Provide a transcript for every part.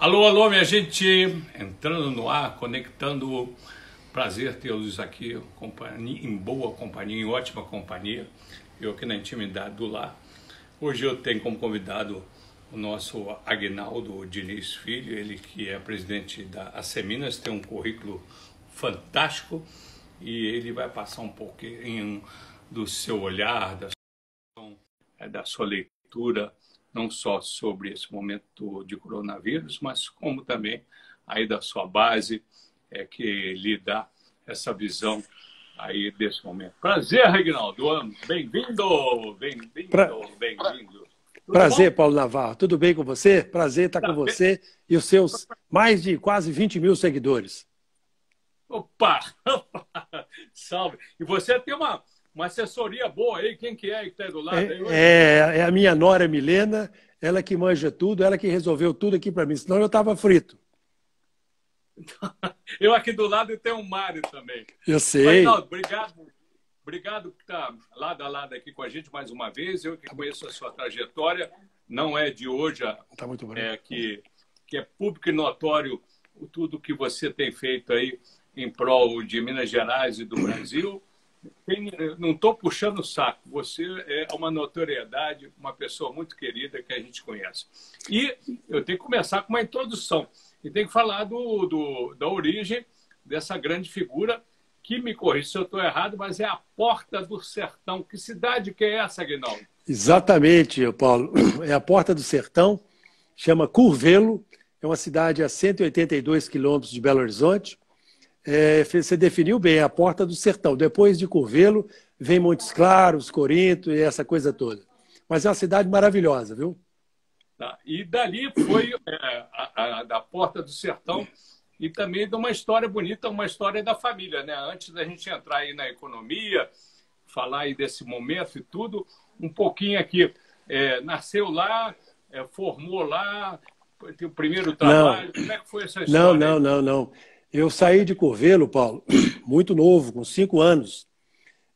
Alô, alô, minha gente, entrando no ar, conectando. Prazer tê-los aqui em boa companhia, em ótima companhia. Eu aqui na intimidade do lar. Hoje eu tenho como convidado o nosso Agnaldo Diniz Filho, ele que é presidente da Asseminas, tem um currículo fantástico e ele vai passar um pouquinho do seu olhar, da sua, da sua leitura não só sobre esse momento de coronavírus, mas como também aí da sua base, é, que lhe dá essa visão aí desse momento. Prazer, Reginaldo. Bem-vindo, bem-vindo, pra... bem-vindo. Prazer, bom? Paulo Navarro. Tudo bem com você? Prazer estar tá com bem. você e os seus mais de quase 20 mil seguidores. Opa! Salve! E você tem uma, uma assessoria boa aí, quem que é que está do lado é, aí? É, é a minha nora Milena, ela que manja tudo, ela que resolveu tudo aqui para mim, senão eu estava frito. eu aqui do lado tenho um Mário também. Eu sei. Mas, obrigado. Obrigado por estar lado a lado aqui com a gente mais uma vez. Eu que conheço a sua trajetória, não é de hoje, tá muito é que, que é público e notório tudo que você tem feito aí em prol de Minas Gerais e do Brasil não estou puxando o saco. Você é uma notoriedade, uma pessoa muito querida que a gente conhece. E eu tenho que começar com uma introdução. E tenho que falar do, do da origem dessa grande figura, que me corrija se eu estou errado, mas é a Porta do Sertão. Que cidade que é essa, Guinaldo? Exatamente, Paulo. É a Porta do Sertão, chama Curvelo, é uma cidade a 182 quilômetros de Belo Horizonte é, você definiu bem, a porta do sertão. Depois de Curvelo, vem Montes Claros, Corinto e essa coisa toda. Mas é uma cidade maravilhosa, viu? Tá. E dali foi é, a, a, da porta do sertão e também de uma história bonita, uma história da família, né? Antes da gente entrar aí na economia, falar aí desse momento e tudo, um pouquinho aqui. É, nasceu lá, é, formou lá, tem o primeiro trabalho. Não. Como é que foi essa história? Não, não, não, não. Eu saí de Curvelo, Paulo, muito novo, com cinco anos.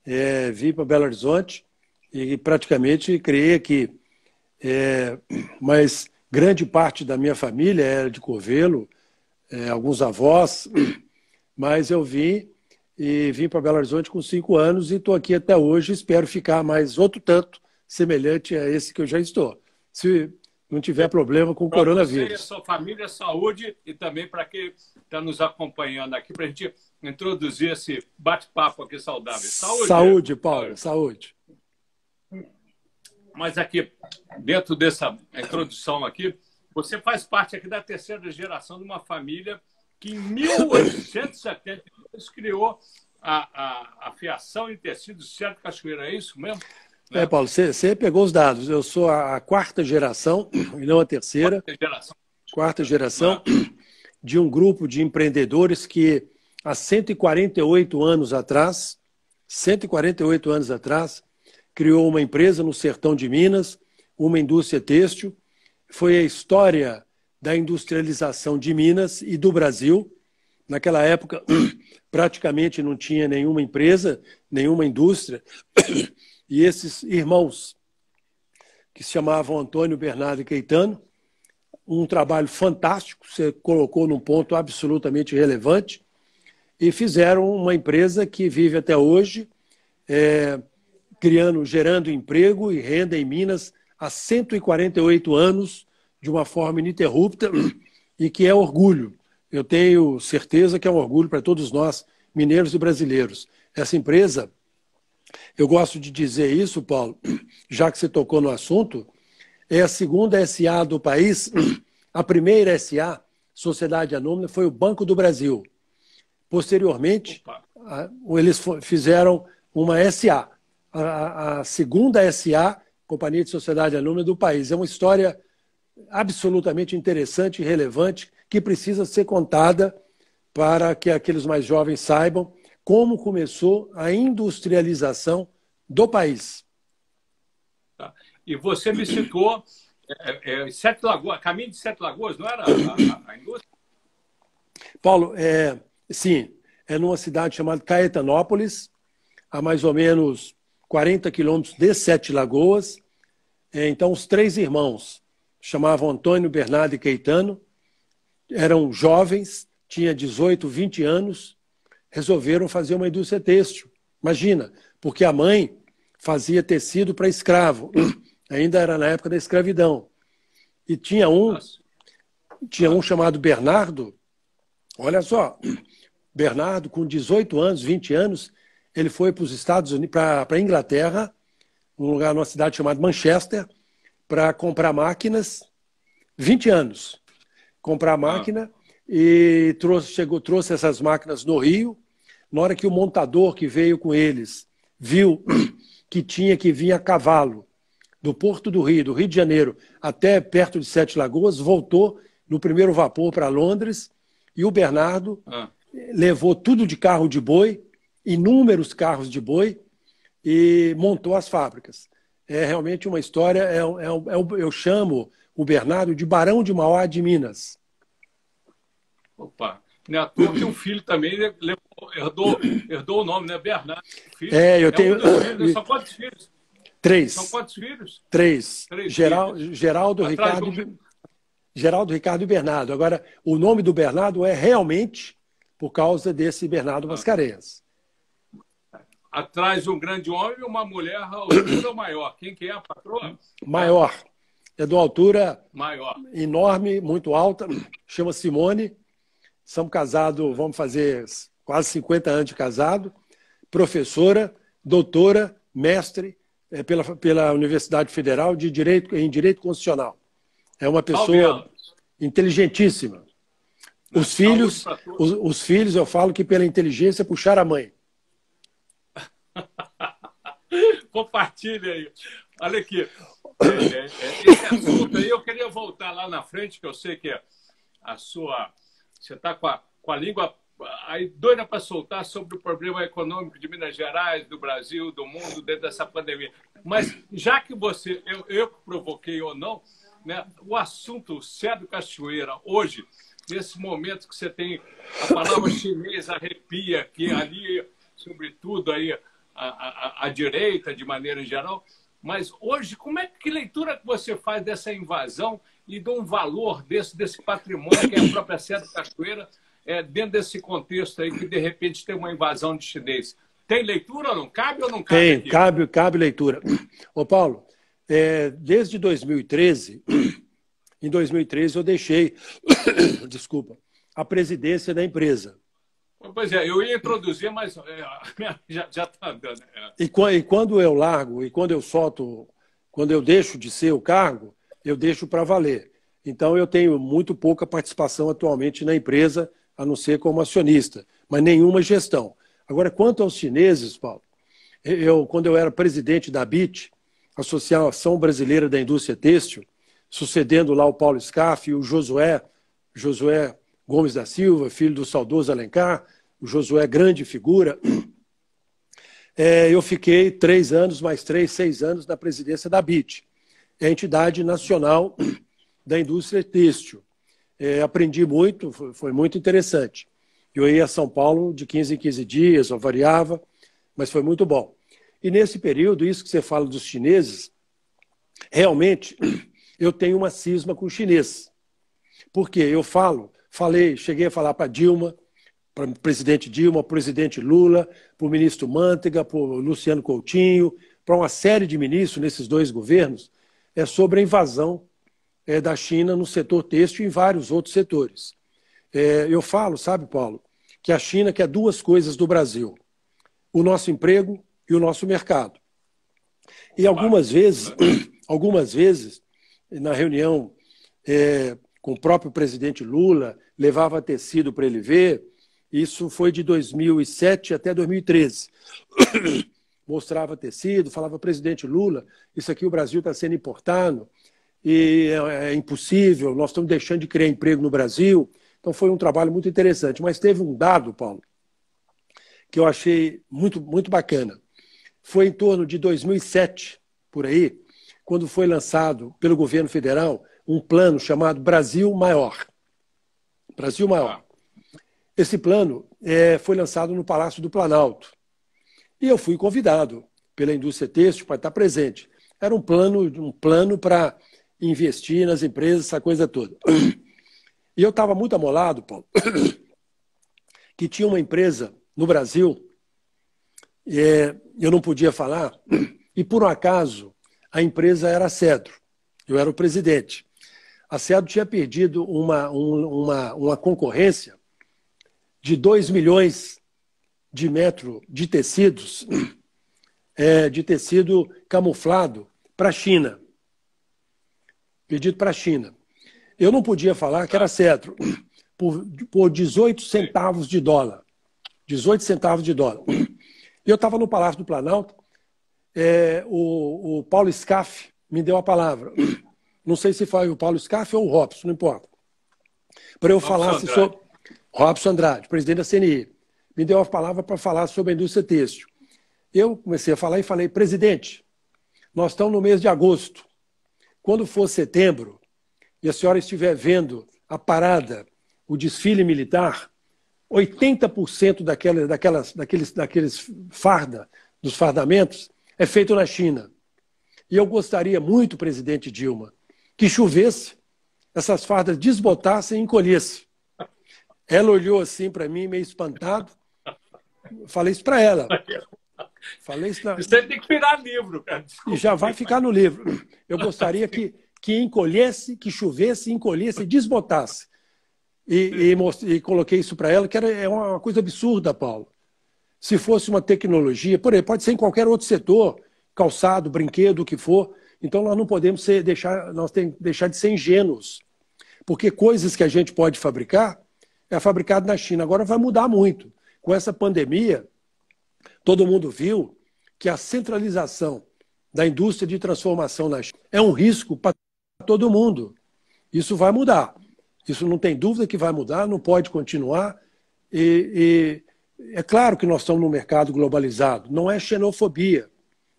É, vim para Belo Horizonte e praticamente criei aqui. É, mas grande parte da minha família era de Curvelo, é, alguns avós, mas eu vim e vim para Belo Horizonte com cinco anos e estou aqui até hoje. Espero ficar mais outro tanto semelhante a esse que eu já estou. Se não tiver problema com o coronavírus. Você, sua família, saúde e também para quem está nos acompanhando aqui, para a gente introduzir esse bate-papo aqui saudável. Saúde, saúde Paulo, saúde. Mas aqui, dentro dessa introdução aqui, você faz parte aqui da terceira geração de uma família que em 1872 criou a, a, a fiação em tecido certo cachoeira, é isso mesmo? É, Paulo, você, você pegou os dados. Eu sou a quarta geração, e não a terceira. Quarta geração. Quarta geração de um grupo de empreendedores que, há 148 anos atrás, 148 anos atrás, criou uma empresa no sertão de Minas, uma indústria têxtil. Foi a história da industrialização de Minas e do Brasil. Naquela época, praticamente não tinha nenhuma empresa, nenhuma indústria. E esses irmãos, que se chamavam Antônio Bernardo e Caetano, um trabalho fantástico, você colocou num ponto absolutamente relevante, e fizeram uma empresa que vive até hoje, é, criando, gerando emprego e renda em Minas há 148 anos, de uma forma ininterrupta, e que é orgulho. Eu tenho certeza que é um orgulho para todos nós, mineiros e brasileiros. Essa empresa eu gosto de dizer isso, Paulo, já que você tocou no assunto, é a segunda SA do país. A primeira SA, Sociedade Anônima, foi o Banco do Brasil. Posteriormente, eles fizeram uma SA, a, segunda SA, Companhia de Sociedade Anônima do país. É uma história absolutamente interessante e relevante que precisa ser contada para que aqueles mais jovens saibam como começou a industrialização do país. Tá. E você me citou é, é, Sete Lagoas, caminho de Sete Lagoas, não era a, a, a indústria? Paulo, é, sim, é numa cidade chamada Caetanópolis, a mais ou menos 40 quilômetros de Sete Lagoas. É, então, os três irmãos chamavam Antônio, Bernardo e Caetano, eram jovens, tinha 18, 20 anos, resolveram fazer uma indústria têxtil. Imagina, porque a mãe fazia tecido para escravo, ainda era na época da escravidão. E tinha um, tinha um chamado Bernardo, olha só, Bernardo, com 18 anos, 20 anos, ele foi para os Estados Unidos, para a Inglaterra, um lugar numa cidade chamada Manchester, para comprar máquinas, 20 anos. Comprar máquina ah. e trouxe, chegou, trouxe essas máquinas no Rio. Na hora que o montador que veio com eles viu que tinha que vir a cavalo do Porto do Rio, do Rio de Janeiro, até perto de Sete Lagoas, voltou no primeiro vapor para Londres e o Bernardo ah. levou tudo de carro de boi, inúmeros carros de boi, e montou as fábricas. É realmente uma história, é, é, é, eu chamo o Bernardo de Barão de Mauá de Minas. Opa, não é à toa que o filho também levou, herdou, herdou o nome, né? Bernardo. Filho. É, eu tenho. Um são quantos filhos? Três. São quantos filhos? Três. Três Geral, filhos. Geraldo, Ricardo, do... Geraldo, Ricardo e Bernardo. Agora, o nome do Bernardo é realmente por causa desse Bernardo ah. Mascarenhas. Atrás um grande homem e uma mulher altura maior. Quem que é a patroa? Maior. É de uma altura maior. enorme, muito alta. Chama Simone. Somos casados, vamos fazer quase 50 anos de casado. Professora, doutora, mestre é, pela, pela Universidade Federal de Direito, em Direito Constitucional. É uma pessoa inteligentíssima. Os filhos, os, os, filhos, eu falo que pela inteligência puxaram a mãe. Compartilha aí. Olha aqui. É, é, é, esse assunto aí eu queria voltar lá na frente, que eu sei que a sua. Você está com a, com a língua aí doida para soltar sobre o problema econômico de Minas Gerais, do Brasil, do mundo dentro dessa pandemia. Mas já que você, eu, eu provoquei ou não, né? O assunto Céu Cachoeira, hoje, nesse momento que você tem a palavra chinesa arrepia, que ali, sobretudo, aí, a, a, a direita, de maneira geral, mas hoje, como é que leitura que você faz dessa invasão e de um valor desse, desse patrimônio que é a própria Serra Cachoeira, é, dentro desse contexto aí que de repente tem uma invasão de chinês? Tem leitura ou não? Cabe ou não cabe? Tem, cabe, cabe leitura. Ô Paulo, é, desde 2013, em 2013 eu deixei, desculpa, a presidência da empresa. Pois é, eu ia introduzir, mas é, já está andando. É. E, e quando eu largo, e quando eu solto, quando eu deixo de ser o cargo, eu deixo para valer. Então eu tenho muito pouca participação atualmente na empresa, a não ser como acionista, mas nenhuma gestão. Agora, quanto aos chineses, Paulo, eu, quando eu era presidente da BIT, Associação Brasileira da Indústria Têxtil, sucedendo lá o Paulo Scaff e o Josué, Josué Gomes da Silva, filho do saudoso Alencar, o Josué grande figura. É, eu fiquei três anos, mais três, seis anos na presidência da BIT, a entidade nacional da indústria têxtil. É, aprendi muito, foi, foi, muito interessante. Eu ia a São Paulo de 15 em 15 dias, variava, mas foi muito bom. E nesse período, isso que você fala dos chineses, realmente eu tenho uma cisma com o chinês. Porque eu falo, falei, cheguei a falar para Dilma, para o presidente Dilma, para o presidente Lula, para o ministro Mantega, para o Luciano Coutinho, para uma série de ministros nesses dois governos, é sobre a invasão é, da China no setor têxtil e em vários outros setores. É, eu falo, sabe, Paulo, que a China quer duas coisas do Brasil: o nosso emprego e o nosso mercado. E algumas vezes, algumas vezes, na reunião é, com o próprio presidente Lula, levava tecido para ele ver. Isso foi de 2007 até 2013. Mostrava tecido, falava presidente Lula, isso aqui o Brasil está sendo importado e é, é impossível, nós estamos deixando de criar emprego no Brasil. Então foi um trabalho muito interessante. Mas teve um dado, Paulo, que eu achei muito, muito bacana foi em torno de 2007, por aí, quando foi lançado pelo governo federal um plano chamado Brasil Maior. Brasil Maior. Esse plano é, foi lançado no Palácio do Planalto. E eu fui convidado pela indústria têxtil para estar presente. Era um plano, um plano para investir nas empresas, essa coisa toda. E eu estava muito amolado, Paulo, que tinha uma empresa no Brasil, é, eu não podia falar, e por um acaso a empresa era a Cedro, eu era o presidente. A Cedro tinha perdido uma, uma, uma concorrência de 2 milhões de metros de tecidos, é, de tecido camuflado para a China. Pedido para a China. Eu não podia falar que era cetro, por, por 18 centavos de dólar. 18 centavos de dólar. Eu estava no Palácio do Planalto, é, o, o, Paulo Scaff me deu a palavra. Não sei se foi o Paulo Scaff ou o Robson, não importa. Para eu Robson Andrade. sobre. Robson Andrade, presidente da CNI, me deu a palavra para falar sobre a indústria têxtil. Eu comecei a falar e falei, presidente, nós estamos no mês de agosto. Quando for setembro, e a senhora estiver vendo a parada, o desfile militar, 80% daquelas, daquelas, daqueles, daqueles farda, dos fardamentos, é feito na China. E eu gostaria muito, presidente Dilma, que chovesse, essas fardas desbotassem e encolhessem. Ela olhou assim para mim, meio espantado. Falei isso para ela. Falei isso, na... isso tem que virar livro, cara. E já vai ficar no livro. Eu gostaria que, que encolhesse, que chovesse, encolhesse e desbotasse. E, e, e coloquei isso para ela, que era, é uma coisa absurda, Paulo. Se fosse uma tecnologia, por aí, pode ser em qualquer outro setor, calçado, brinquedo, o que for. Então nós não podemos ser, deixar, nós temos que deixar de ser ingênuos. Porque coisas que a gente pode fabricar é fabricado na China. Agora vai mudar muito. Com essa pandemia, todo mundo viu que a centralização da indústria de transformação na China é um risco para todo mundo. Isso vai mudar. Isso não tem dúvida que vai mudar, não pode continuar. E, e é claro que nós estamos num mercado globalizado. Não é xenofobia.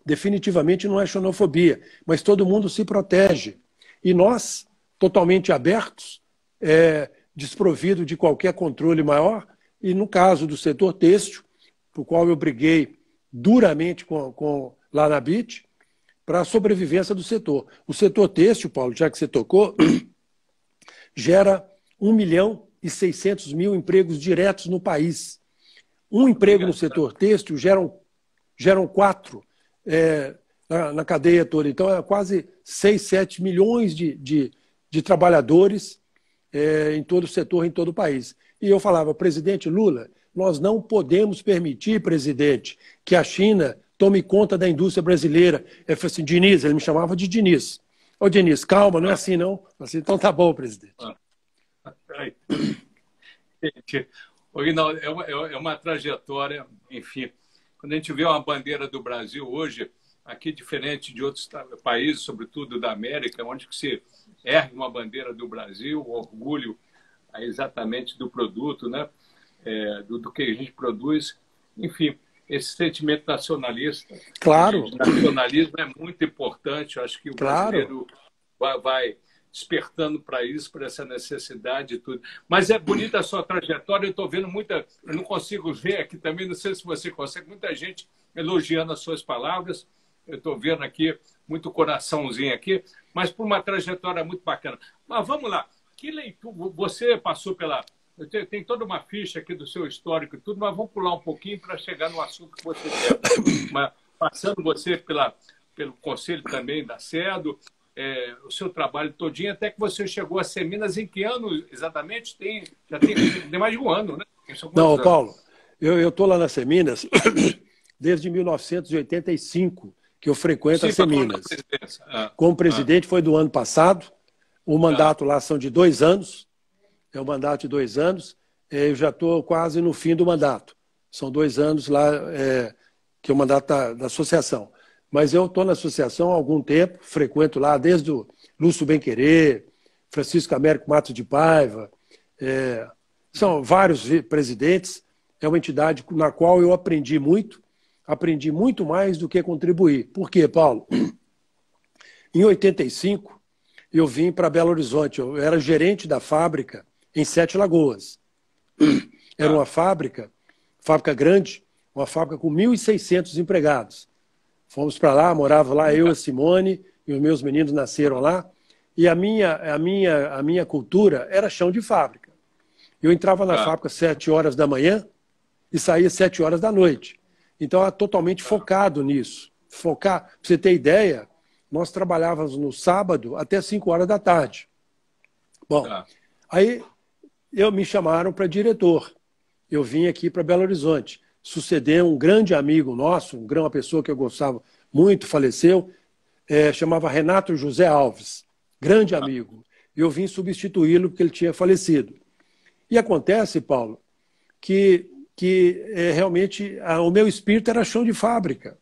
Definitivamente não é xenofobia. Mas todo mundo se protege. E nós, totalmente abertos, é, desprovido de qualquer controle maior, e no caso do setor têxtil, por qual eu briguei duramente com, com, lá na BIT, para a sobrevivência do setor. O setor têxtil, Paulo, já que você tocou, gera 1 milhão e 600 mil empregos diretos no país. Um emprego no setor têxtil geram, geram quatro é, na, na, cadeia toda. Então, é quase 6, 7 milhões de, de, de trabalhadores é, em todo o setor, em todo o país. E eu falava, presidente Lula, nós não podemos permitir, presidente, que a China tome conta da indústria brasileira. Ele falou assim, Diniz, ele me chamava de Diniz. Ô, Diniz, calma, não é assim, não. Assim, então tá bom, presidente. Gente, Rinaldo, é uma, é uma trajetória, enfim. Quando a gente vê uma bandeira do Brasil hoje, aqui diferente de outros países, sobretudo da América, onde que se ergue uma bandeira do Brasil, o orgulho é exatamente do produto, né? É, do, do, que a gente produz. Enfim, esse sentimento nacionalista. Claro. nacionalismo é muito importante. Eu acho que o claro. brasileiro vai, vai despertando para isso, para essa necessidade e tudo. Mas é bonita a sua trajetória. Eu estou vendo muita. Eu não consigo ver aqui também, não sei se você consegue, muita gente elogiando as suas palavras. Eu estou vendo aqui muito coraçãozinho aqui, mas por uma trajetória muito bacana. Mas vamos lá, que leitura você passou pela tem toda uma ficha aqui do seu histórico e tudo, mas vamos pular um pouquinho para chegar no assunto que você quer. Mas, passando você pela, pelo conselho também da CEDO, é, o seu trabalho todinho, até que você chegou a Seminas, em que ano exatamente? Tem, já tem, tem mais de um ano, né? Não, anos? Paulo, eu estou lá na Seminas desde 1985 que eu frequento Sim, a Seminas. Ah, Como presidente ah. foi do ano passado. O mandato lá são de dois anos. É um mandato de dois anos. É, eu já estou quase no fim do mandato. São dois anos lá, é, que é o mandato da, da associação. Mas eu estou na associação há algum tempo, frequento lá desde o Lúcio Bem Querer, Francisco Américo Matos de Paiva. É, são vários presidentes. É uma entidade na qual eu aprendi muito aprendi muito mais do que contribuir. Por quê, Paulo? Em 85, eu vim para Belo Horizonte. Eu era gerente da fábrica em Sete Lagoas. Era uma fábrica, fábrica grande, uma fábrica com 1.600 empregados. Fomos para lá, morava lá eu, a Simone e os meus meninos nasceram lá. e a minha, a minha, a minha cultura era chão de fábrica. Eu entrava na ah. fábrica às sete horas da manhã e saía às sete horas da noite. Então, era totalmente focado nisso. Focar, para você ter ideia, nós trabalhávamos no sábado até cinco horas da tarde. Bom, ah. aí eu me chamaram para diretor. Eu vim aqui para Belo Horizonte. Sucedeu um grande amigo nosso, uma pessoa que eu gostava muito, faleceu, é, chamava Renato José Alves grande amigo. Eu vim substituí-lo porque ele tinha falecido. E acontece, Paulo, que, que é, realmente a, o meu espírito era chão de fábrica.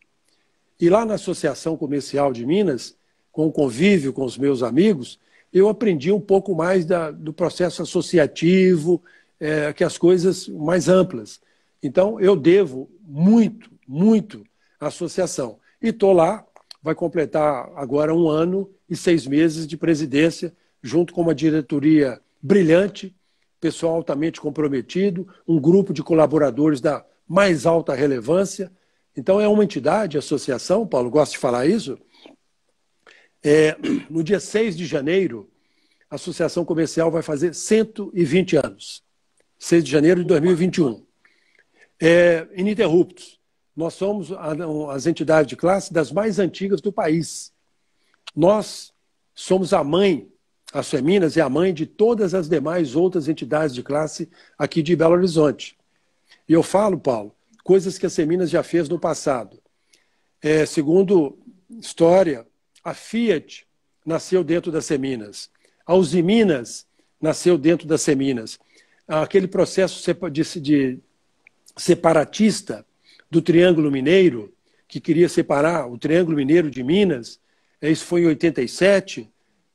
E lá na Associação Comercial de Minas, com o convívio com os meus amigos, eu aprendi um pouco mais da, do processo associativo, é, que as coisas mais amplas. Então, eu devo muito, muito à associação. E estou lá, vai completar agora um ano e seis meses de presidência, junto com uma diretoria brilhante, pessoal altamente comprometido, um grupo de colaboradores da mais alta relevância. Então, é uma entidade, associação, Paulo, gosto de falar isso. É, no dia 6 de janeiro, a Associação Comercial vai fazer 120 anos. 6 de janeiro de 2021. É, ininterruptos. Nós somos as entidades de classe das mais antigas do país. Nós somos a mãe, a Minas é a mãe de todas as demais outras entidades de classe aqui de Belo Horizonte. E eu falo, Paulo, coisas que a Seminas já fez no passado. É, segundo história, a Fiat nasceu dentro da Seminas. A Usiminas nasceu dentro da Seminas. Aquele processo de separatista do Triângulo Mineiro, que queria separar o Triângulo Mineiro de Minas, é, isso foi em 87,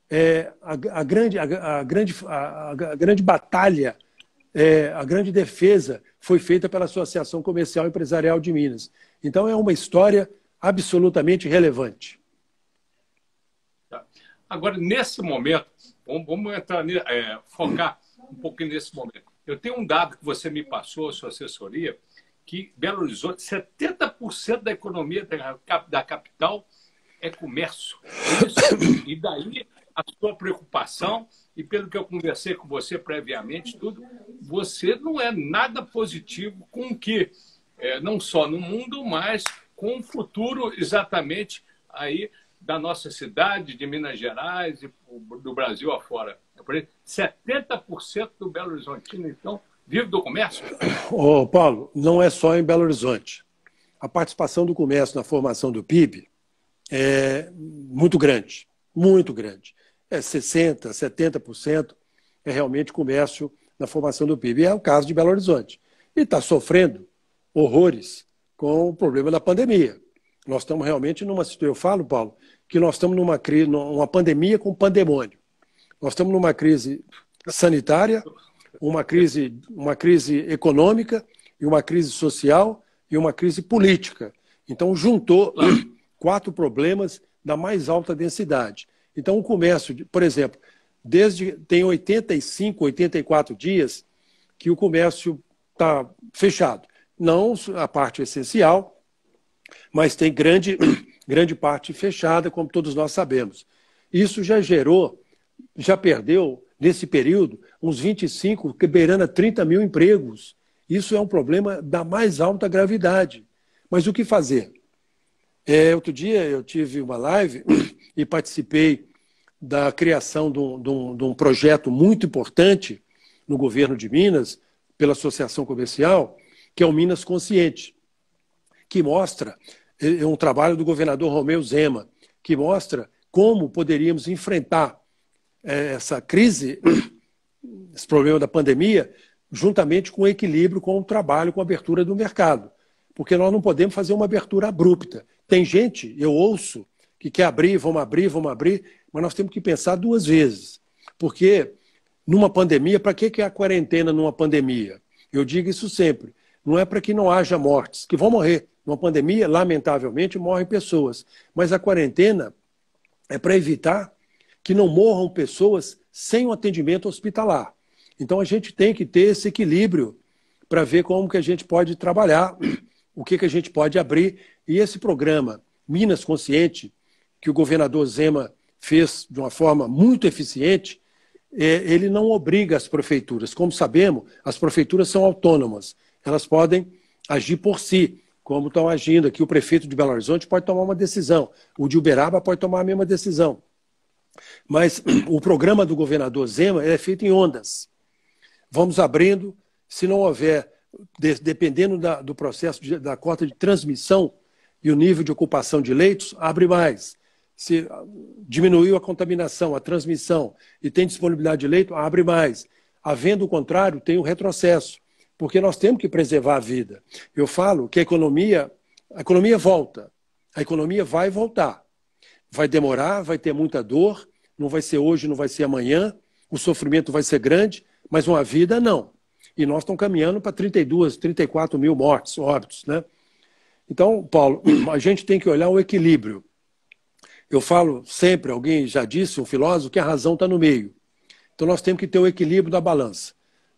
é, a, a, grande, a, a grande, a, a, grande batalha, é, a grande defesa foi feita pela Associação Comercial Empresarial de Minas. Então é uma história absolutamente relevante. Tá. Agora, nesse momento, vamos, vamos entrar, é, focar um pouquinho nesse momento. Eu tenho um dado que você me passou, a sua assessoria, que Belo Horizonte, 70% da economia da, capital é comércio. Isso. E daí a sua preocupação, e pelo que eu conversei com você previamente, tudo, você não é nada positivo com o que, é, não só no mundo, mas com o futuro exatamente aí da nossa cidade, de Minas Gerais e do Brasil afora. 70% do Belo Horizontino, então, vive do comércio? Ô, Paulo, não é só em Belo Horizonte. A participação do comércio na formação do PIB é muito grande, muito grande. É 60%, 70% é realmente comércio na formação do PIB. E é o caso de Belo Horizonte. E está sofrendo horrores com o problema da pandemia. Nós estamos realmente numa situação, eu falo, Paulo, que nós estamos numa crise, numa pandemia com pandemônio. Nós estamos numa crise sanitária, uma crise, uma crise econômica e uma crise social e uma crise política. Então juntou quatro problemas da mais alta densidade. Então, o comércio, por exemplo, desde tem 85, 84 dias que o comércio está fechado. Não a parte essencial, mas tem grande, grande parte fechada, como todos nós sabemos. Isso já gerou, já perdeu, nesse período, uns 25, beirando a 30 mil empregos. Isso é um problema da mais alta gravidade. Mas o que fazer? É, outro dia eu tive uma live e participei da criação de um, de, um, projeto muito importante no governo de Minas, pela Associação Comercial, que é o Minas Consciente, que mostra, é, é um trabalho do governador Romeu Zema, que mostra como poderíamos enfrentar é, essa crise, esse problema da pandemia, juntamente com o equilíbrio com o trabalho, com a abertura do mercado. Porque nós não podemos fazer uma abertura abrupta. Tem gente, eu ouço, que quer abrir, vamos abrir, vamos abrir, mas nós temos que pensar duas vezes. Porque numa pandemia, para que é a quarentena numa pandemia? Eu digo isso sempre. Não é para que não haja mortes, que vão morrer. Numa pandemia, lamentavelmente, morrem pessoas. Mas a quarentena é para evitar que não morram pessoas sem o um atendimento hospitalar. Então a gente tem que ter esse equilíbrio para ver como que a gente pode trabalhar, o que, que a gente pode abrir e esse programa Minas Consciente, que o governador Zema fez de uma forma muito eficiente, é, ele não obriga as prefeituras. Como sabemos, as prefeituras são autônomas, elas podem agir por si, como estão agindo aqui. O prefeito de Belo Horizonte pode tomar uma decisão, o de Uberaba pode tomar a mesma decisão. Mas o programa do governador Zema é feito em ondas. Vamos abrindo, se não houver, dependendo da, do processo de, da cota de transmissão e o nível de ocupação de leitos, abre mais se diminuiu a contaminação, a transmissão e tem disponibilidade de leito, abre mais. Havendo o contrário, tem um retrocesso, porque nós temos que preservar a vida. Eu falo que a economia, a economia volta, a economia vai voltar. Vai demorar, vai ter muita dor, não vai ser hoje, não vai ser amanhã, o sofrimento vai ser grande, mas uma vida não. E nós estamos caminhando para 32, 34 mil mortes, óbitos, né? Então, Paulo, a gente tem que olhar o equilíbrio. Eu falo sempre, alguém já disse, um filósofo, que a razão está no meio. Então nós temos que ter o equilíbrio da balança.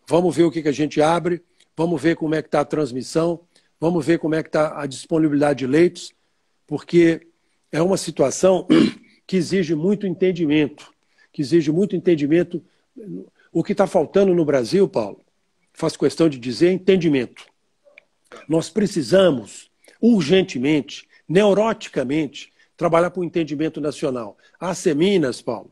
Vamos ver o que, que a gente abre, vamos ver como é que está a transmissão, vamos ver como é que está a disponibilidade de leitos, porque é uma situação que exige muito entendimento, que exige muito entendimento. O que está faltando no Brasil, Paulo, faço questão de dizer, é entendimento. Nós precisamos, urgentemente, neuroticamente, trabalhar para o entendimento nacional. A Seminas, Paulo,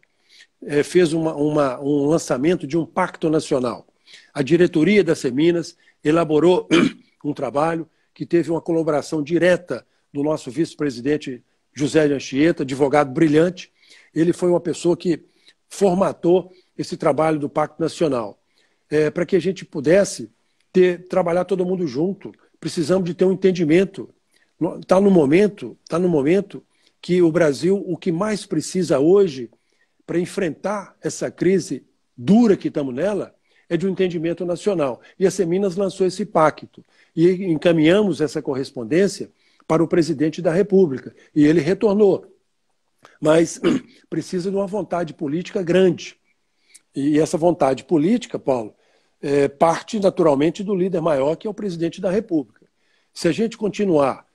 é, fez uma, uma, um lançamento de um pacto nacional. A diretoria da Seminas elaborou um trabalho que teve uma colaboração direta do nosso vice-presidente José de Anchieta, advogado brilhante. Ele foi uma pessoa que formatou esse trabalho do Pacto Nacional, é, para que a gente pudesse ter, trabalhar todo mundo junto. Precisamos de ter um entendimento. Está no momento, está no momento que o Brasil, o que mais precisa hoje para enfrentar essa crise dura que estamos nela, é de um entendimento nacional. E a Seminas lançou esse pacto. E encaminhamos essa correspondência para o presidente da República. E ele retornou. Mas precisa de uma vontade política grande. E essa vontade política, Paulo, é, parte naturalmente do líder maior, que é o presidente da República. Se a gente continuar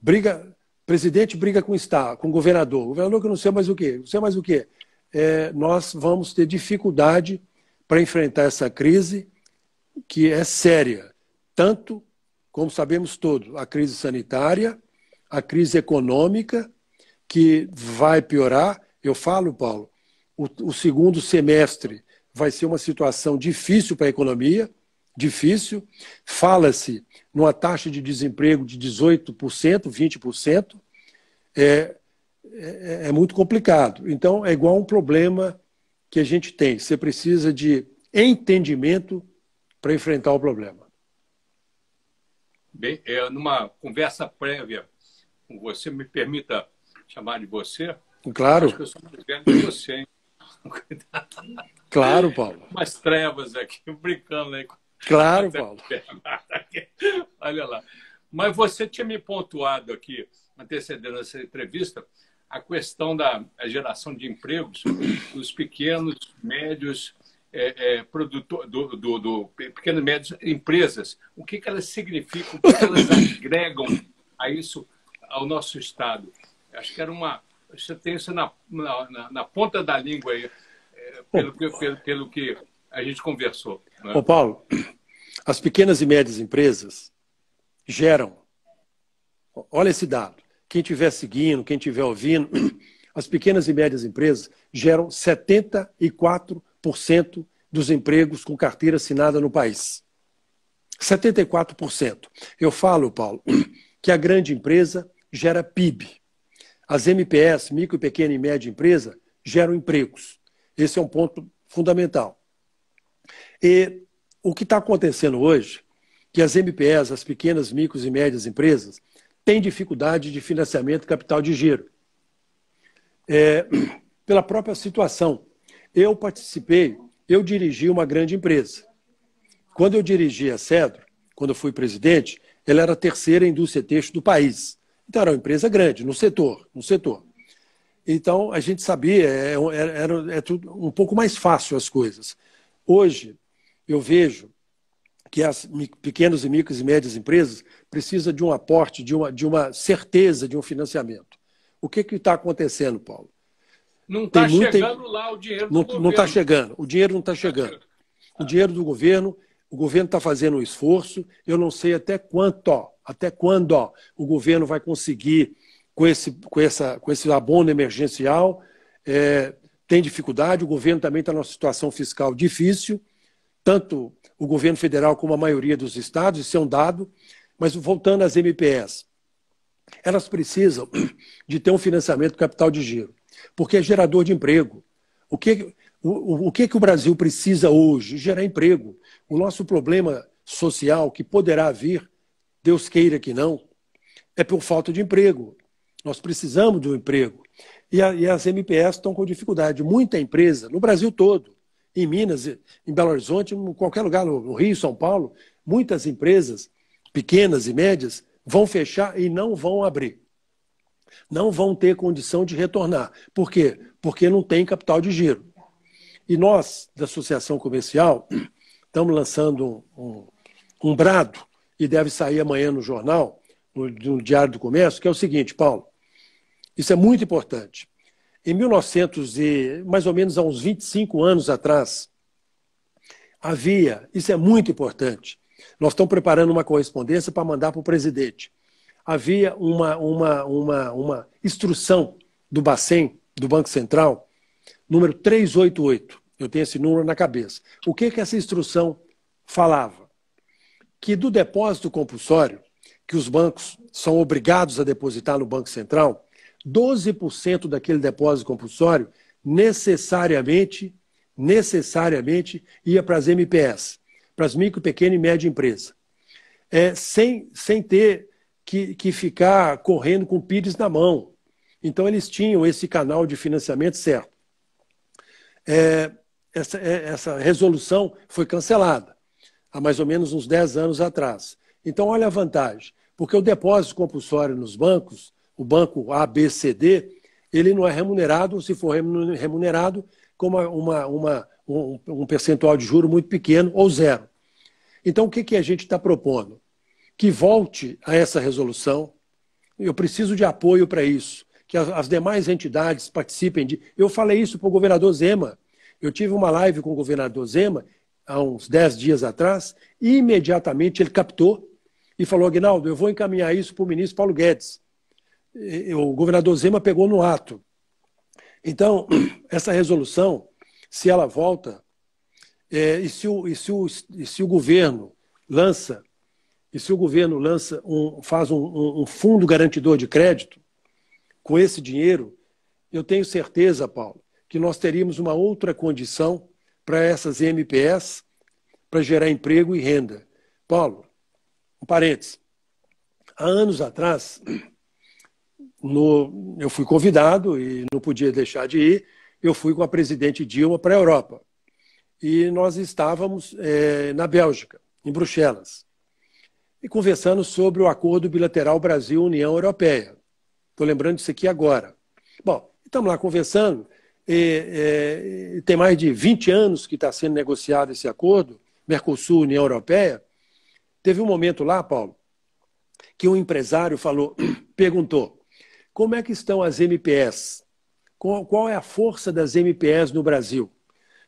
briga, presidente briga com o Estado, com o governador, o governador que não sei mais o quê, não sei mais o quê. É, nós vamos ter dificuldade para enfrentar essa crise que é séria, tanto como sabemos todos, a crise sanitária, a crise econômica, que vai piorar. Eu falo, Paulo, o, o segundo semestre vai ser uma situação difícil para a economia, difícil. Fala-se numa taxa de desemprego de 18%, 20%. É, é, é muito complicado. Então, é igual um problema que a gente tem. Você precisa de entendimento para enfrentar o problema. Bem, é, numa conversa prévia com você, me permita chamar de você. Claro. Acho que eu sou mais velho que você, hein? Claro, Paulo. Umas trevas aqui, brincando aí. Claro, Paulo. Olha lá. Mas você tinha me pontuado aqui, antecedendo essa entrevista, a questão da geração de empregos dos pequenos, médios, é, é, produtor, do, do, do pequenos e médios empresas. O que, que elas significam, o que, que elas agregam a isso, ao nosso Estado? Acho que era uma. Você tem isso na, na, na ponta da língua aí, é, pelo, que, pelo, pelo que a gente conversou. Né? Ô Paulo, as pequenas e médias empresas geram, olha esse dado, quem estiver seguindo, quem estiver ouvindo, as pequenas e médias empresas geram 74% dos empregos com carteira assinada no país. 74%. Eu falo, Paulo, que a grande empresa gera PIB. As MPS, micro, pequena e média empresa, geram empregos. Esse é um ponto fundamental. E o que está acontecendo hoje, que as MPS, as pequenas, micros e médias empresas, têm dificuldade de financiamento capital de giro. É, pela própria situação. Eu participei, eu dirigi uma grande empresa. Quando eu dirigi a Cedro, quando eu fui presidente, ela era a terceira indústria têxtil do país. Então era uma empresa grande, no setor, no setor. Então a gente sabia, é, era, era, é um pouco mais fácil as coisas. Hoje, eu vejo que as pequenas e micros e médias empresas precisam de um aporte, de uma, de uma certeza de um financiamento. O que está acontecendo, Paulo? Não está chegando lá o dinheiro do não, governo. Não está chegando. O dinheiro não está chegando. O dinheiro do governo, o governo está fazendo um esforço. Eu não sei até quanto, até quando ó, o governo vai conseguir com esse, com essa, com esse abono emergencial. É, tem dificuldade, o governo também está numa situação fiscal difícil, tanto o governo federal como a maioria dos estados, isso é um dado. Mas voltando às MPS, elas precisam de ter um financiamento capital de giro porque é gerador de emprego. O que, o, o que, que o Brasil precisa hoje? Gerar emprego. O nosso problema social, que poderá vir, Deus queira que não, é por falta de emprego. Nós precisamos de um emprego. E, a, e as MPS estão com dificuldade. Muita empresa, no Brasil todo, em Minas, em Belo Horizonte, em qualquer lugar, no Rio, São Paulo, muitas empresas, pequenas e médias, vão fechar e não vão abrir não vão ter condição de retornar. Por quê? Porque não tem capital de giro. E nós, da Associação Comercial, estamos lançando um, um, um brado, e deve sair amanhã no jornal, no, no Diário do Comércio, que é o seguinte, Paulo, isso é muito importante. Em 1900 e mais ou menos há uns 25 anos atrás, havia, isso é muito importante. Nós estamos preparando uma correspondência para mandar para o presidente havia uma, uma, uma, uma instrução do Bacen, do Banco Central, número 388. Eu tenho esse número na cabeça. O que, que essa instrução falava? Que do depósito compulsório, que os bancos são obrigados a depositar no Banco Central, 12% daquele depósito compulsório necessariamente, necessariamente ia para as MPS, para as micro, pequena e média empresa. É, sem, sem ter que, que ficar correndo com o Pires na mão. Então, eles tinham esse canal de financiamento certo. É, essa, é, essa resolução foi cancelada há mais ou menos uns 10 anos atrás. Então, olha a vantagem, porque o depósito compulsório nos bancos, o banco A, B, C, D, ele não é remunerado, se for remunerado, com uma, uma, uma um, um, percentual de juro muito pequeno ou zero. Então, o que, que a gente está propondo? que volte a essa resolução. Eu preciso de apoio para isso, que as, demais entidades participem de. Eu falei isso para o governador Zema. Eu tive uma live com o governador Zema há uns 10 dias atrás, e imediatamente ele captou e falou: Aguinaldo, eu vou encaminhar isso para o ministro Paulo Guedes. O governador Zema pegou no ato. Então, essa resolução, se ela volta, é, e, se o, e, se o, e se o governo lança e se o governo lança um, faz um, um fundo garantidor de crédito, com esse dinheiro, eu tenho certeza, Paulo, que nós teríamos uma outra condição para essas MPS para gerar emprego e renda. Paulo, um parênteses. Há anos atrás, no, eu fui convidado e não podia deixar de ir. Eu fui com a presidente Dilma para a Europa. E nós estávamos é, na Bélgica, em Bruxelas e conversando sobre o acordo bilateral Brasil-União Europeia. Estou lembrando disso aqui agora. Bom, estamos lá conversando, e, e, tem mais de 20 anos que está sendo negociado esse acordo, Mercosul-União Europeia. Teve um momento lá, Paulo, que um empresário falou, perguntou, como é que estão as MPS? Qual, qual é a força das MPS no Brasil?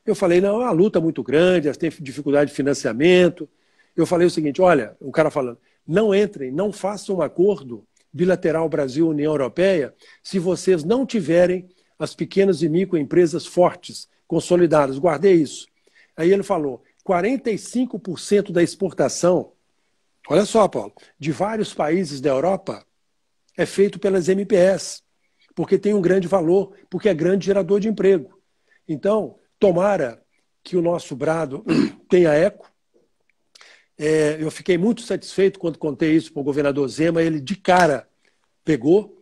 Eu falei, não, é uma luta muito grande, elas têm dificuldade de financiamento, eu falei o seguinte: olha, o cara falando, não entrem, não façam um acordo bilateral Brasil-União Europeia se vocês não tiverem as pequenas e microempresas fortes, consolidadas. Guardei isso. Aí ele falou: 45% da exportação, olha só, Paulo, de vários países da Europa é feito pelas MPS, porque tem um grande valor, porque é grande gerador de emprego. Então, tomara que o nosso brado tenha eco, é, eu fiquei muito satisfeito quando contei isso para o governador Zema. Ele, de cara, pegou,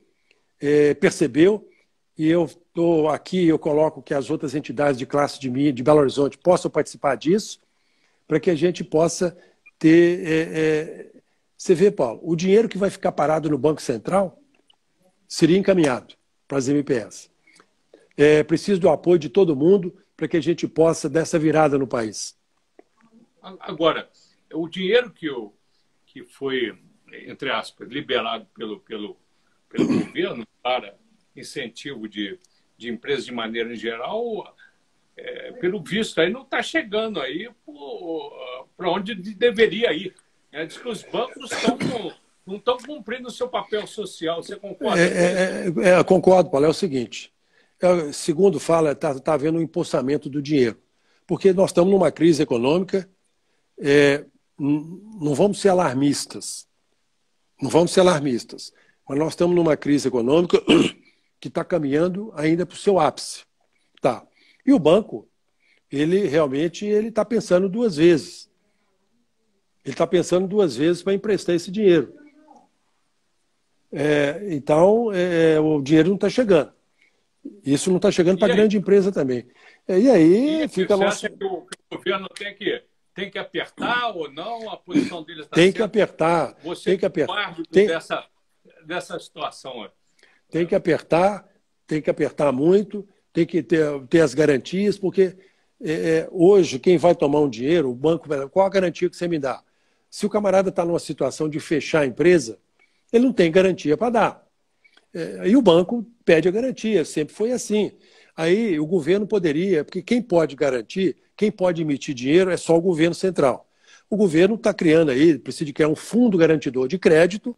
é, percebeu, e eu estou aqui, eu coloco que as outras entidades de classe de mim, de Belo Horizonte, possam participar disso, para que a gente possa ter. Você vê, Paulo, o dinheiro que vai ficar parado no Banco Central seria encaminhado para as MPS. É preciso do apoio de todo mundo para que a gente possa dar essa virada no país. Agora, o dinheiro que, eu, que foi, entre aspas, liberado pelo, pelo, pelo governo para incentivo de, de empresas de maneira geral, é, pelo visto, aí não está chegando aí para onde deveria ir. É, diz que os bancos estão não estão cumprindo o seu papel social. Você concorda? É, é, é, concordo, Paulo. É o seguinte: é, segundo fala, está tá havendo um empossamento do dinheiro. Porque nós estamos numa crise econômica, é, não vamos ser alarmistas. Não vamos ser alarmistas. Mas nós estamos numa crise econômica que está caminhando ainda para o seu ápice. Tá. E o banco, ele realmente ele está pensando duas vezes. Ele está pensando duas vezes para emprestar esse dinheiro. É, então, é, o dinheiro não está chegando. Isso não está chegando para a grande empresa também. É, e aí e fica você nosso... acha que o, que o, governo tem que, tem que apertar ou não? A posição dele está Tem que apertar. Você tem que apertar. Tem... Dessa, dessa situação. Tem que apertar, tem que apertar muito, tem que ter, ter as garantias, porque é, é hoje quem vai tomar um dinheiro, o banco, qual a garantia que você me dá? Se o camarada está numa situação de fechar a empresa, ele não tem garantia para dar. É, e o banco pede a garantia, sempre foi assim. Aí o governo poderia, porque quem pode garantir, quem pode emitir dinheiro é só o governo central. O governo está criando aí, precisa de criar um fundo garantidor de crédito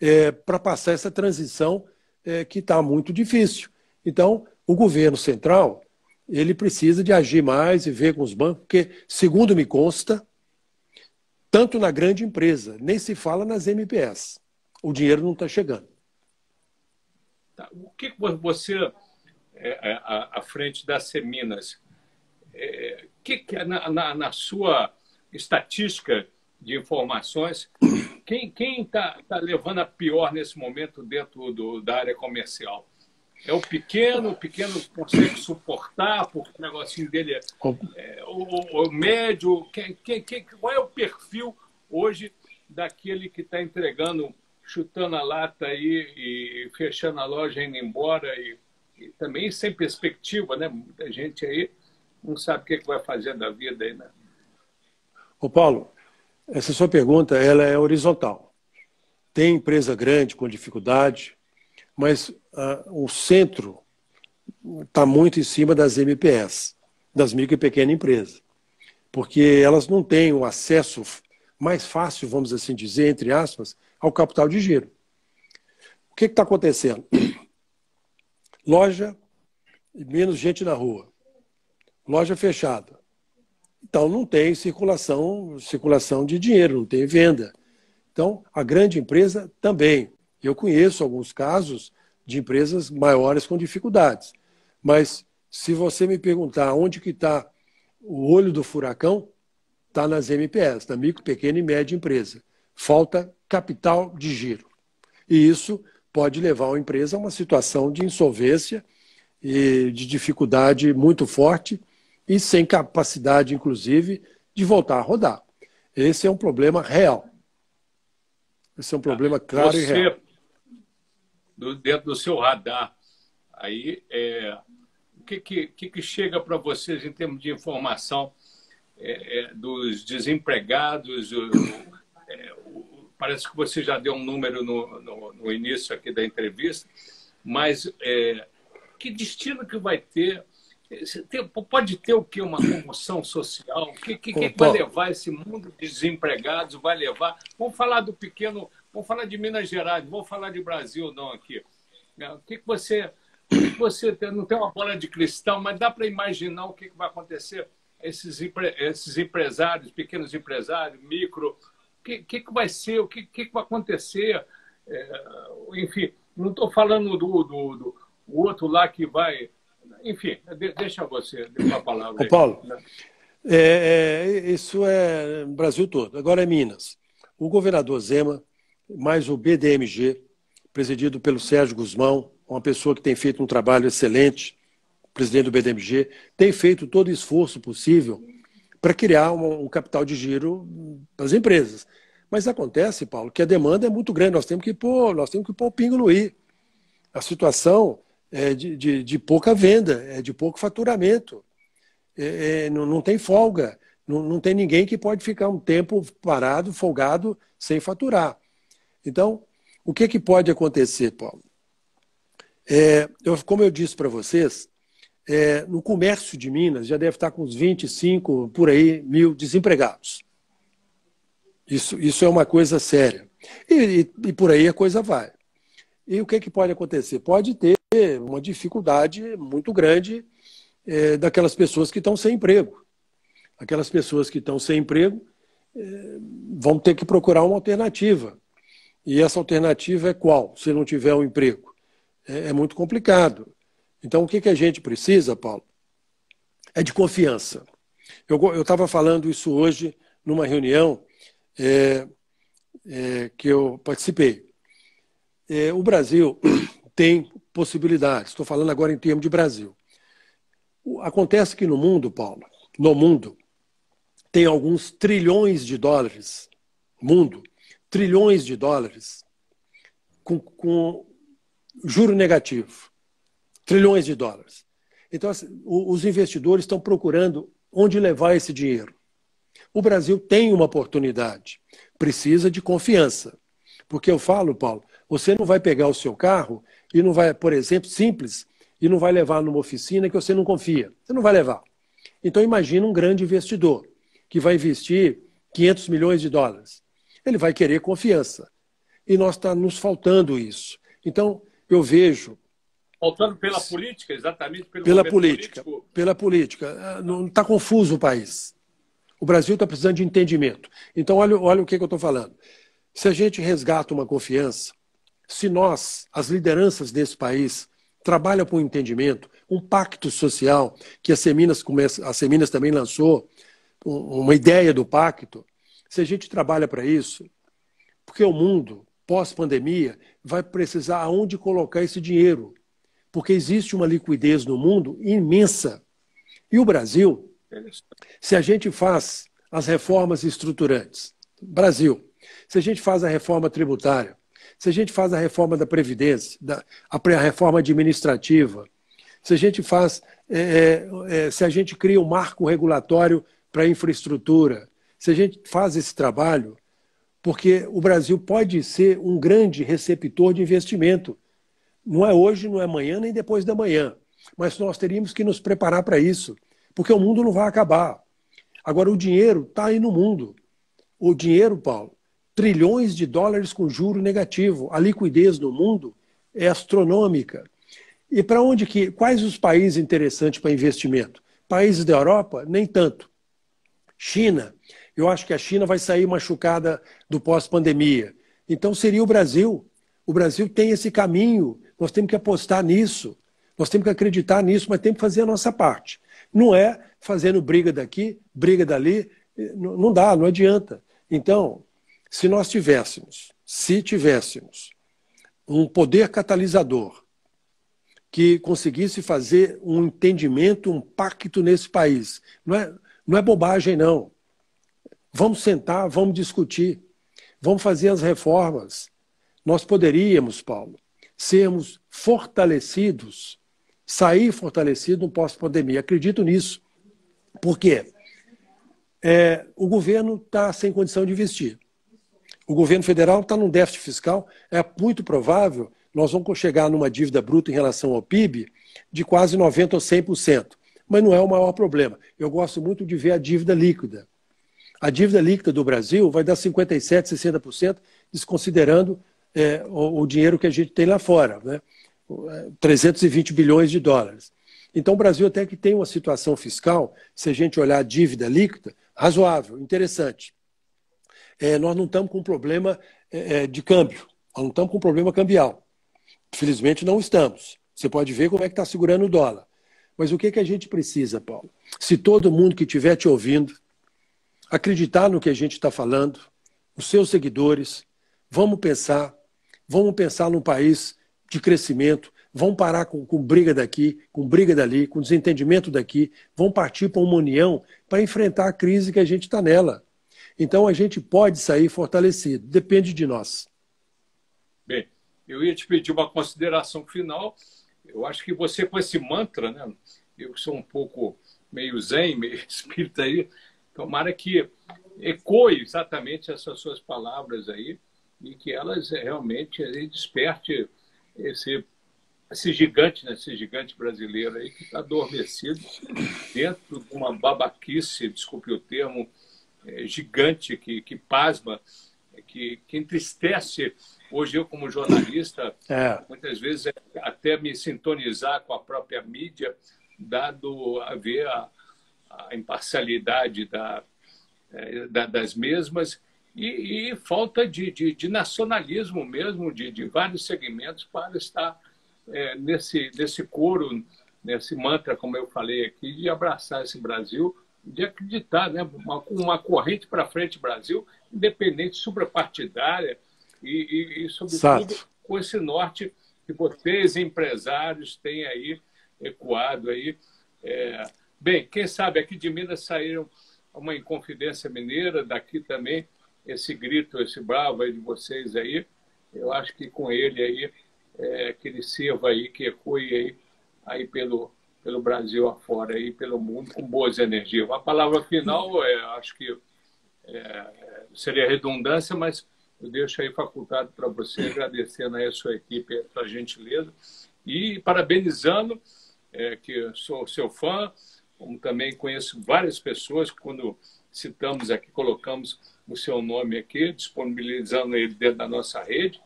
é, para passar essa transição é, que está muito difícil. Então, o governo central ele precisa de agir mais e ver com os bancos, porque, segundo me consta, tanto na grande empresa, nem se fala nas MPS o dinheiro não está chegando. Tá. O que você, é, é, à frente da Seminas, é, que, que na, na, na, sua estatística de informações, quem está tá levando a pior nesse momento dentro do, da área comercial? É o pequeno, o pequeno consegue suportar, porque o negocinho dele é, é o, o, médio. Quem, quem, quem, qual é o perfil hoje daquele que está entregando chutando a lata aí e fechando a loja, indo embora e, e também sem perspectiva, né? Muita gente aí não sabe o que, é que vai fazer da vida aí, né? Ô Paulo, essa sua pergunta ela é horizontal. Tem empresa grande com dificuldade, mas uh, o centro está muito em cima das MPS, das micro e pequenas empresas, porque elas não têm o acesso mais fácil, vamos assim dizer, entre aspas, ao capital de giro. O que está acontecendo? Loja e menos gente na rua. Loja fechada. Então não tem circulação, circulação de dinheiro, não tem venda. Então, a grande empresa também. Eu conheço alguns casos de empresas maiores com dificuldades. Mas se você me perguntar onde que está o olho do furacão, está nas MPS, na micro, pequena e média empresa. Falta capital de giro. E isso pode levar a empresa a uma situação de insolvência e de dificuldade muito forte e sem capacidade, inclusive, de voltar a rodar. Esse é um problema real. Esse é um problema claro Você, e real. Do, dentro do seu radar, aí, é, o que, que, que chega para vocês em termos de informação é, é, dos desempregados, o, é, parece que você já deu um número no, no, no início aqui da entrevista, mas é, que destino que vai ter? Pode ter o que? Uma comoção social? O que, que, que, vai levar esse mundo de desempregados? Vai levar. Vamos falar do pequeno. Vamos falar de Minas Gerais, vamos falar de Brasil, não aqui. É, o que, que você. O que você tem, não tem uma bola de cristal, mas dá para imaginar o que, que vai acontecer esses, esses empresários, pequenos empresários, micro, que, que, que vai ser, o que, que, vai acontecer. É, enfim, não estou falando do, do, do outro lá que vai. Enfim, deixa você a palavra. Ô, Paulo, é, é, isso é Brasil todo. Agora é Minas. O governador Zema, mais o BDMG, presidido pelo Sérgio Guzmão, uma pessoa que tem feito um trabalho excelente, presidente do BDMG, tem feito todo o esforço possível para criar um, um, capital de giro para as empresas. Mas acontece, Paulo, que a demanda é muito grande, nós temos que pôr, nós temos que pôr o pingo no i. A situação é de, de, de pouca venda, é de pouco faturamento. É, é, não, não, tem folga, não, não tem ninguém que pode ficar um tempo parado, folgado, sem faturar. Então, o que, que pode acontecer, Paulo? É, eu, como eu disse para vocês, é, no comércio de Minas já deve estar com uns 25, por aí, mil desempregados. Isso, isso é uma coisa séria. E, e, e por aí a coisa vai. E o que, que pode acontecer? Pode ter uma dificuldade muito grande é, daquelas pessoas que estão sem emprego. Aquelas pessoas que estão sem emprego é, vão ter que procurar uma alternativa. E essa alternativa é qual, se não tiver um emprego? É, é muito complicado. Então, o que, que a gente precisa, Paulo? É de confiança. Eu estava falando isso hoje numa reunião é, é, que eu participei. É, o Brasil tem possibilidades, estou falando agora em termos de Brasil. Acontece que no mundo, Paulo, no mundo, tem alguns trilhões de dólares, mundo, trilhões de dólares, com, com juro negativo. Trilhões de dólares. Então, assim, os investidores estão procurando onde levar esse dinheiro. O Brasil tem uma oportunidade, precisa de confiança. Porque eu falo, Paulo, você não vai pegar o seu carro e não vai, por exemplo, simples, e não vai levar numa oficina que você não confia. Você não vai levar. Então imagina um grande investidor que vai investir 500 milhões de dólares. Ele vai querer confiança. E nós está nos faltando isso. Então eu vejo Faltando pela política, exatamente pelo pela política, político. Pela política. Ah, não está confuso o país. O Brasil está precisando de entendimento. Então, olha, olha o que, que eu estou falando. Se a gente resgata uma confiança, se nós, as lideranças desse país, trabalham com entendimento, um pacto social, que a Seminas, começa, a Seminas também lançou, uma ideia do pacto, se a gente trabalha para isso, porque o mundo, pós-pandemia, vai precisar aonde colocar esse dinheiro. Porque existe uma liquidez no mundo imensa. E o Brasil, se a gente faz as reformas estruturantes, Brasil, se a gente faz a reforma tributária, se a gente faz a reforma da Previdência, da, a, a reforma administrativa, se a gente faz, é, é, é se a gente cria um marco regulatório para a infraestrutura, se a gente faz esse trabalho, porque o Brasil pode ser um grande receptor de investimento. Não é hoje, não é amanhã, nem depois da manhã. Mas nós teríamos que nos preparar para isso, porque o mundo não vai acabar. Agora, o dinheiro está aí no mundo. O dinheiro, Paulo, trilhões de dólares com juro negativo. A liquidez no mundo é astronômica. E para onde que. Quais os países interessantes para investimento? Países da Europa, nem tanto. China, eu acho que a China vai sair machucada do pós-pandemia. Então seria o Brasil. O Brasil tem esse caminho. Nós temos que apostar nisso. Nós temos que acreditar nisso, mas temos que fazer a nossa parte. Não é fazendo briga daqui, briga dali. Não dá, não adianta. Então, se nós tivéssemos, se tivéssemos um poder catalisador que conseguisse fazer um entendimento, um pacto nesse país, não é, não é bobagem, não. Vamos sentar, vamos discutir, vamos fazer as reformas. Nós poderíamos, Paulo, sermos fortalecidos, sair fortalecido no pós-pandemia. Acredito nisso. Por quê? É, o governo está sem condição de investir o governo federal está num déficit fiscal, é muito provável nós vamos chegar numa dívida bruta em relação ao PIB de quase 90% ou 100%. Mas não é o maior problema. Eu gosto muito de ver a dívida líquida. A dívida líquida do Brasil vai dar 57%, 60%, desconsiderando é, o, o, dinheiro que a gente tem lá fora, né? 320 é, bilhões de dólares. Então, o Brasil até que tem uma situação fiscal, se a gente olhar a dívida líquida, razoável, interessante é, nós não estamos com problema é, é, de câmbio, não estamos com problema cambial. Felizmente não estamos. Você pode ver como é que está segurando o dólar. Mas o que, que a gente precisa, Paulo? Se todo mundo que estiver te ouvindo acreditar no que a gente está falando, os seus seguidores, vamos pensar, vamos pensar num país de crescimento, vamos parar com, com briga daqui, com briga dali, com desentendimento daqui, vamos partir para uma união para enfrentar a crise que a gente está nela. Então a gente pode sair fortalecido, depende de nós. Bem, eu ia te pedir uma consideração final. Eu acho que você, com esse mantra, né? Eu sou um pouco meio zen, meio espírita aí, tomara que ecoe exatamente essas suas palavras aí e que elas realmente desperte esse esse gigante, né, esse gigante brasileiro aí que está adormecido dentro de uma babaquice, desculpe o termo, é, gigante que, que pasma, que, que entristece. Hoje eu, como jornalista, é. muitas vezes é até me sintonizar com a própria mídia, dado a ver a, a imparcialidade da, é, da, das mesmas e, e falta de, de, de, nacionalismo mesmo, de, de vários segmentos para estar é, nesse, nesse coro, nesse mantra, como eu falei aqui, de abraçar esse Brasil, de acreditar, né? uma, uma corrente para frente Brasil, independente, suprapartidária e, e, e sobretudo, com esse norte que vocês, empresários, têm aí ecoado aí. É... Bem, quem sabe aqui de Minas saíram uma Inconfidência Mineira, daqui também esse grito, esse bravo aí de vocês aí. Eu acho que com ele aí é, que ele sirva aí, que ecoe aí, aí pelo, pelo Brasil afora, aí pelo mundo, com boas energias. A palavra final, é, acho que é, seria redundância, mas eu deixo aí facultado para você, agradecendo aí a sua equipe, a sua gentileza, e parabenizando, é, que sou seu fã, como também conheço várias pessoas, quando citamos aqui, colocamos o seu nome aqui, disponibilizando ele dentro da nossa rede.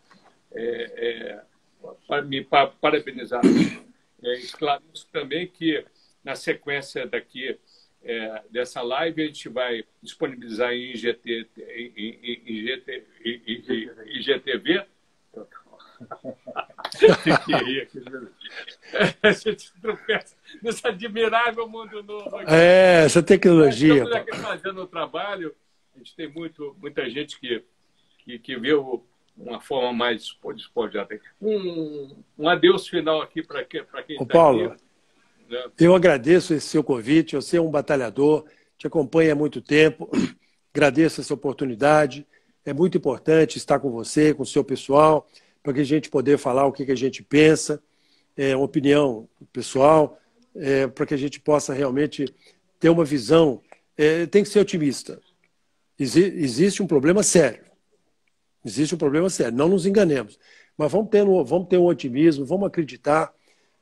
É, é, para me parabenizar. É, esclareço também que, na sequência daqui é, dessa live, a gente vai disponibilizar em IGT, em, em, em, GT, em IGTV. A gente tropeça nesse admirável mundo novo. Aqui. É, essa tecnologia. Estamos aqui fazendo o trabalho. A gente tem muito, muita gente que, que, que vê o, uma forma mais despojada. Um, um adeus final aqui para quem está aqui. Paulo, né? eu agradeço esse seu convite. Você é um batalhador, te acompanha há muito tempo. Agradeço essa oportunidade. É muito importante estar com você, com o seu pessoal, para que a gente poder falar o que, que a gente pensa, é, opinião pessoal, é, para que a gente possa realmente ter uma visão. É, tem que ser otimista. Exi existe um problema sério Existe um problema sério, não nos enganemos. Mas vamos ter, vamos ter um otimismo, vamos acreditar,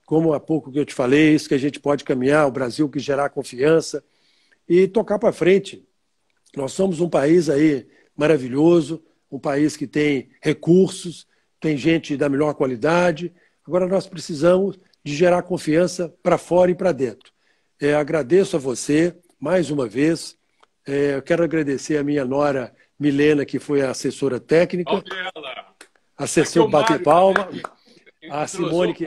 como há pouco que eu te falei, isso que a gente pode caminhar, o Brasil que gerar confiança e tocar para frente. Nós somos um país aí maravilhoso, um país que tem recursos, tem gente da melhor qualidade. Agora nós precisamos de gerar confiança para fora e para dentro. É, agradeço a você mais uma vez. É, eu quero agradecer a minha nora Milena, que foi a assessora técnica. Assessor bate palma. A Simone, que,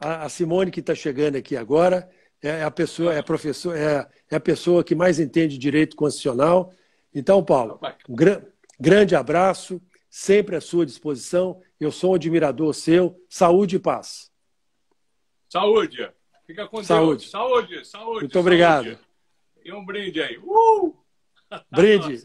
a, Simone que está chegando aqui agora é a pessoa, é a professora, é, é a pessoa que mais entende direito constitucional. Então, Paulo, um gra grande abraço, sempre à sua disposição. Eu sou um admirador seu. Saúde e paz. Saúde. Fica com saúde. Deus. Saúde, saúde. Muito obrigado. E um brinde aí. Uh! Brinde.